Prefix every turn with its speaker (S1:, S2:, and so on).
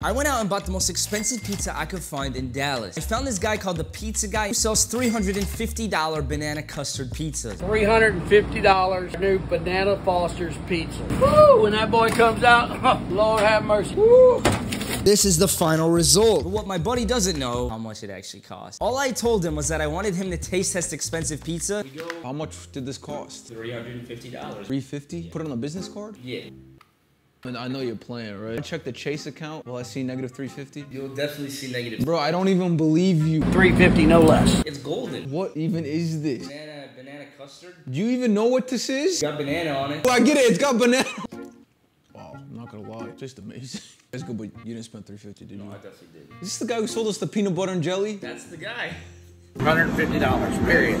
S1: I went out and bought the most expensive pizza I could find in Dallas. I found this guy called the Pizza Guy who sells $350 banana custard pizza.
S2: $350 new Banana Foster's pizza. Woo! When that boy comes out, oh, Lord have mercy. Woo!
S1: This is the final result. But what my buddy doesn't know, how much it actually cost. All I told him was that I wanted him to taste test expensive pizza.
S3: How much did this cost?
S1: $350.
S3: 350? Put it on a business card?
S1: Yeah.
S3: And I know you're playing, right? I check the Chase account. Will I see negative 350?
S1: You'll definitely see negative.
S3: Bro, I don't even believe you.
S2: 350 no less.
S1: It's golden.
S3: What even is this?
S1: Banana, banana custard?
S3: Do you even know what this is?
S1: Got banana on it.
S3: Oh, I get it. It's got banana. Wow, I'm not gonna lie. Just amazing. That's good, but you didn't spend 350, did you?
S1: No, I definitely did.
S3: Is this the guy who sold us the peanut butter and jelly?
S1: That's the guy.
S2: $150, period.